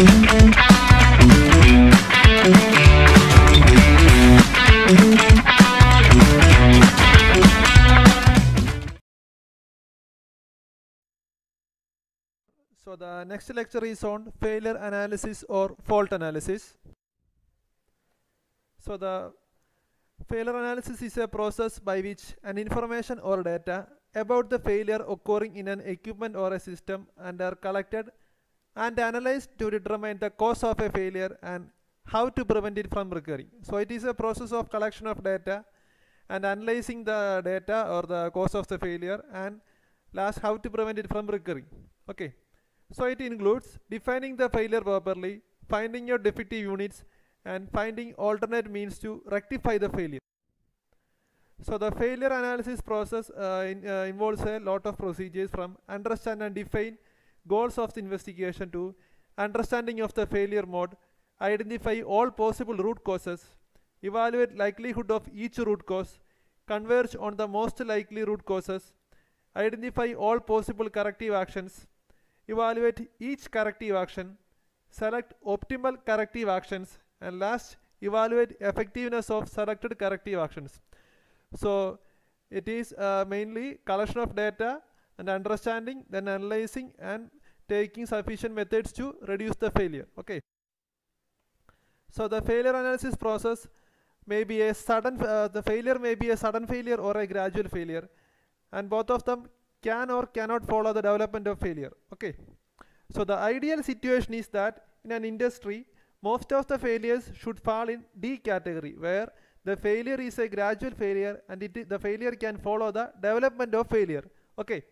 So the next lecture is on failure analysis or fault analysis. So the failure analysis is a process by which an information or data about the failure occurring in an equipment or a system and are collected and analyzed to determine the cause of a failure and how to prevent it from recurring. So it is a process of collection of data and analyzing the data or the cause of the failure and last how to prevent it from recurring. Okay. So it includes defining the failure properly, finding your defective units and finding alternate means to rectify the failure. So the failure analysis process uh, in, uh, involves a lot of procedures from understand and define goals of the investigation to understanding of the failure mode, identify all possible root causes, evaluate likelihood of each root cause, converge on the most likely root causes, identify all possible corrective actions, evaluate each corrective action, select optimal corrective actions, and last, evaluate effectiveness of selected corrective actions. So, it is uh, mainly collection of data and understanding, then analyzing and taking sufficient methods to reduce the failure. Okay. So, the failure analysis process may be a sudden, uh, the failure may be a sudden failure or a gradual failure, and both of them can or cannot follow the development of failure. Okay. So the ideal situation is that in an industry, most of the failures should fall in D category, where the failure is a gradual failure and it, the failure can follow the development of failure. Okay.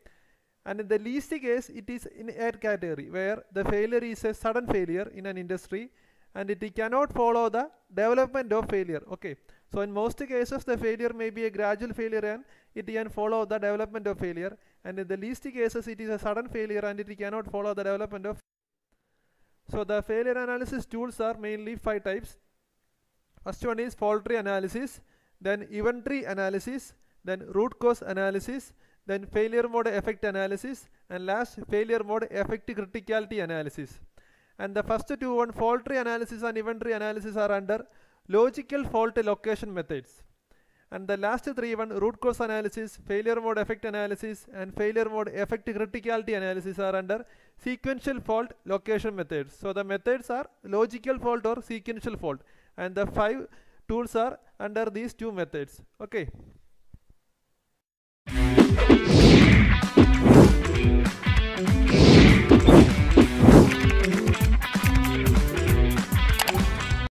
And in the least case, it is in A category, where the failure is a sudden failure in an industry and it cannot follow the development of failure. Okay. So in most cases, the failure may be a gradual failure and it can follow the development of failure and in the least cases it is a sudden failure and it cannot follow the development of so the failure analysis tools are mainly five types first one is fault tree analysis then event tree analysis then root cause analysis then failure mode effect analysis and last failure mode effect criticality analysis. And the first two one fault tree analysis and event tree analysis are under logical fault location methods. And the last three one root cause analysis failure mode effect analysis and failure mode effect criticality analysis are under sequential fault location methods. So the methods are logical fault or sequential fault. And the five tools are under these two methods. Okay